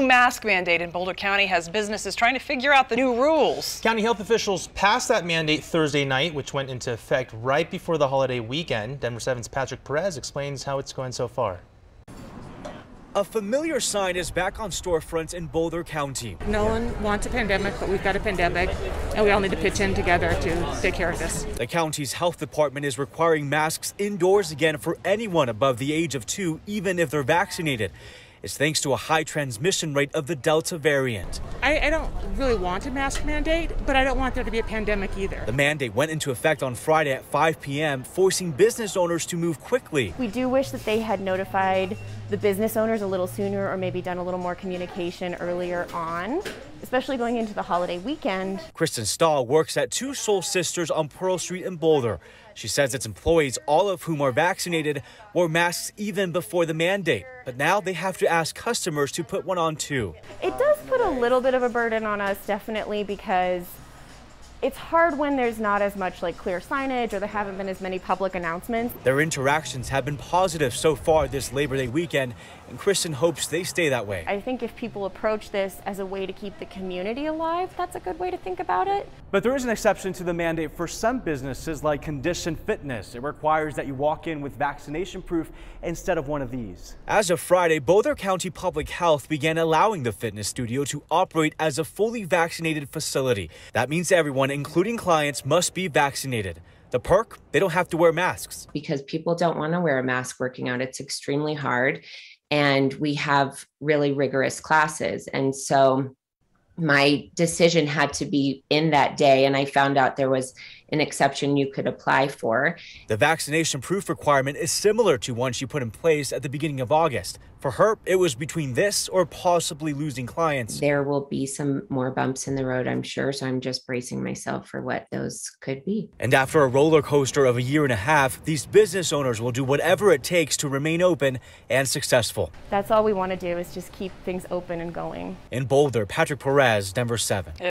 mask mandate in Boulder County has businesses trying to figure out the new rules. County health officials passed that mandate Thursday night, which went into effect right before the holiday weekend. Denver 7's Patrick Perez explains how it's going so far. A familiar sign is back on storefronts in Boulder County. No one wants a pandemic, but we've got a pandemic, and we all need to pitch in together to take care of this. The county's health department is requiring masks indoors again for anyone above the age of two, even if they're vaccinated. It's thanks to a high transmission rate of the Delta variant. I, I, don't really want a mask mandate, but I don't want there to be a pandemic either. The mandate went into effect on Friday at 5 p.m., forcing business owners to move quickly. We do wish that they had notified the business owners a little sooner or maybe done a little more communication earlier on, especially going into the holiday weekend. Kristen Stahl works at Two Sole Sisters on Pearl Street in Boulder. She says its employees, all of whom are vaccinated, wore masks even before the mandate. But now they have to ask customers to put one on too. It does put a little bit of a burden on us, definitely, because it's hard when there's not as much like clear signage or there haven't been as many public announcements. Their interactions have been positive so far this Labor Day weekend, and Kristen hopes they stay that way. I think if people approach this as a way to keep the community alive, that's a good way to think about it. But there is an exception to the mandate for some businesses like Condition Fitness. It requires that you walk in with vaccination proof instead of one of these. As of Friday, Boulder County Public Health began allowing the fitness studio to operate as a fully vaccinated facility. That means everyone, including clients, must be vaccinated. The perk, they don't have to wear masks. Because people don't want to wear a mask working out. It's extremely hard. And we have really rigorous classes. And so my decision had to be in that day and i found out there was an exception you could apply for. The vaccination proof requirement is similar to one she put in place at the beginning of august. For her it was between this or possibly losing clients. There will be some more bumps in the road i'm sure so i'm just bracing myself for what those could be. And after a roller coaster of a year and a half these business owners will do whatever it takes to remain open and successful. That's all we want to do is just keep things open and going. In boulder patrick perez Denver 7.